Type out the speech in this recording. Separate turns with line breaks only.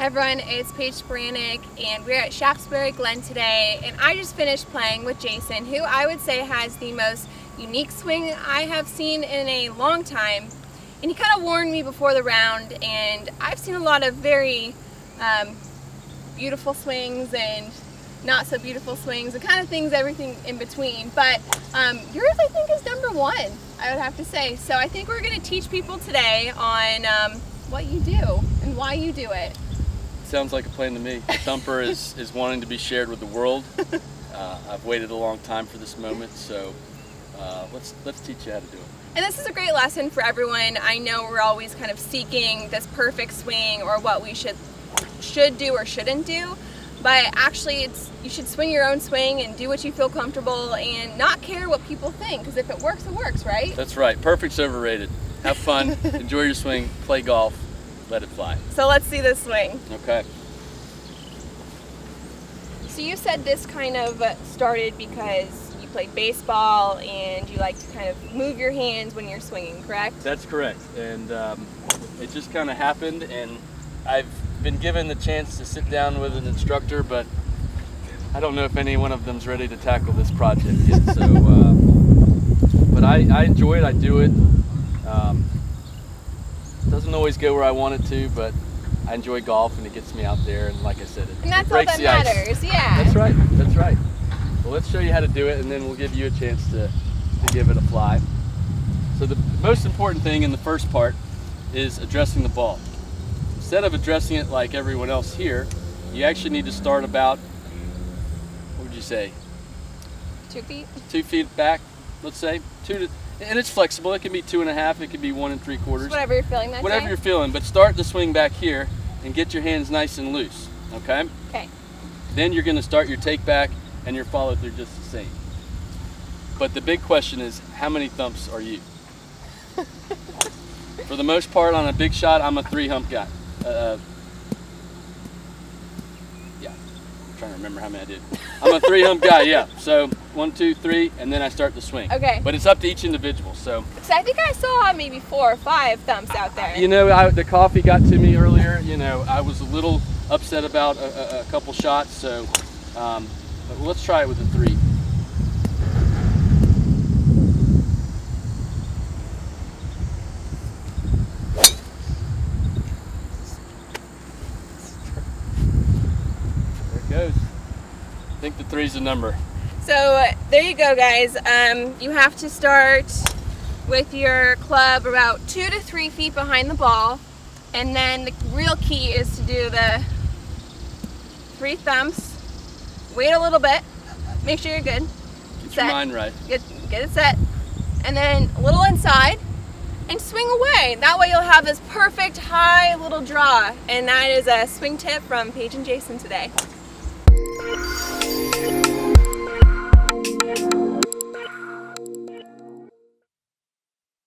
Hey everyone, it's Paige Spiranac and we're at Shaftesbury Glen today and I just finished playing with Jason who I would say has the most unique swing I have seen in a long time. And he kind of warned me before the round and I've seen a lot of very um, beautiful swings and not so beautiful swings and kind of things everything in between. But um, yours I think is number one I would have to say. So I think we're going to teach people today on um, what you do and why you do it.
Sounds like a plan to me. The thumper is, is wanting to be shared with the world. Uh, I've waited a long time for this moment, so uh, let's let's teach you how to do it.
And this is a great lesson for everyone. I know we're always kind of seeking this perfect swing or what we should should do or shouldn't do, but actually it's you should swing your own swing and do what you feel comfortable and not care what people think because if it works, it works, right?
That's right. Perfect's overrated. Have fun, enjoy your swing, play golf, let it fly.
So let's see this swing.
Okay.
So you said this kind of started because you played baseball and you like to kind of move your hands when you're swinging, correct?
That's correct. And um, it just kind of happened and I've been given the chance to sit down with an instructor, but I don't know if any one of them's ready to tackle this project yet. So, uh, but I, I enjoy it. I do it. Doesn't always go where I want it to, but I enjoy golf and it gets me out there. And like I said, it,
and that's
it breaks
all that
the
matters.
ice.
Yeah.
That's right. That's right. Well, let's show you how to do it, and then we'll give you a chance to, to give it a fly. So the most important thing in the first part is addressing the ball. Instead of addressing it like everyone else here, you actually need to start about, what would you say?
Two feet.
Two feet back, let's say. Two to, and it's flexible. It can be two and a half. It can be one and three quarters.
Just whatever you're feeling that
Whatever
day.
you're feeling, but start the swing back here and get your hands nice and loose. Okay.
Okay.
Then you're going to start your take back and your follow through just the same. But the big question is, how many thumps are you? For the most part, on a big shot, I'm a three hump guy. Uh, yeah, I'm trying to remember how many I did. I'm a three hump guy, yeah. So one, two, three, and then I start the swing.
Okay.
But it's up to each individual. So
So I think I saw maybe four or five thumps out there.
you know, I, the coffee got to me earlier. You know, I was a little upset about a, a, a couple shots. So um, but let's try it with a three. There it goes. I think the three's the number.
So uh, there you go, guys. Um, you have to start with your club about two to three feet behind the ball, and then the real key is to do the three thumps. Wait a little bit. Make sure you're good.
Get
Set.
your mind right.
Get get it set, and then a little inside, and swing away. That way you'll have this perfect high little draw, and that is a swing tip from Paige and Jason today.